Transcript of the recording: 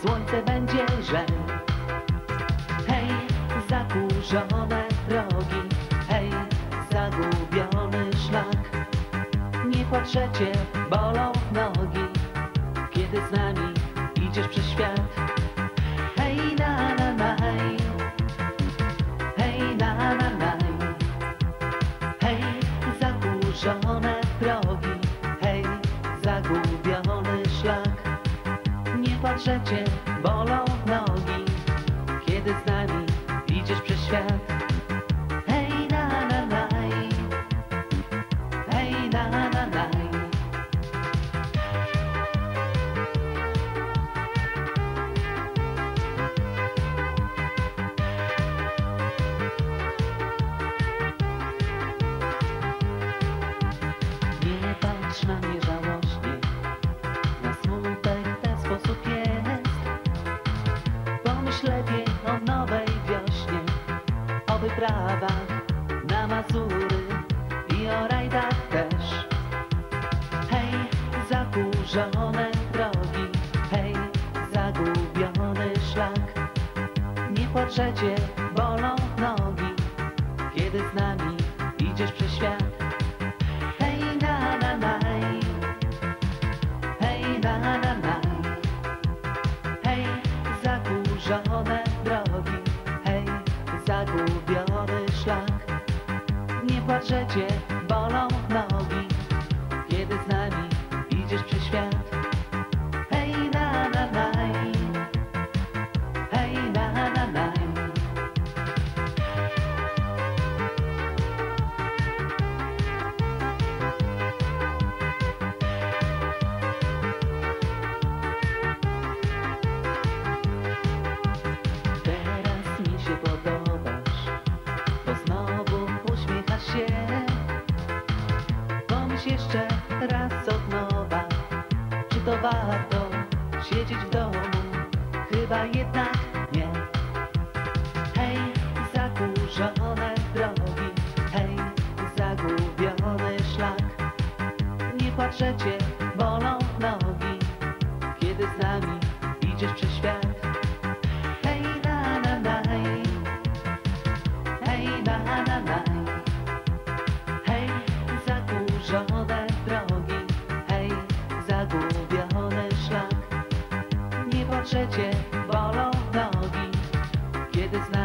słońce będzie, że Hej, zakurzone drogi, hej, zagubiony szlak. Nie patrzecie, bolą nogi, kiedy z nami idziesz przez świat? Hej, na, na, na, hej. Na, na, na, hej zakurzone drogi, hej, zagubione nie patrzecie, bolą nogi, kiedy z nami idziesz przez świat. Hej, na, na, naj, hej, na, na, na Mazury i o rajdach też. Hej, zakurzone drogi, hej, zagubiony szlak. Nie płaczecie, bolą nogi, kiedy z nami idziesz przez świat. Hej, na, na, naj. Hej, na, na, Płaczecie, bolą Pomyśl jeszcze raz od nowa, czy to warto siedzieć w domu? Chyba jednak nie. Hej, zakurzone drogi, hej, zagubiony szlak. Nie patrzecie, bolą nogi, kiedy z nami idziesz przez świat. że cię bolą nogi, kiedy znasz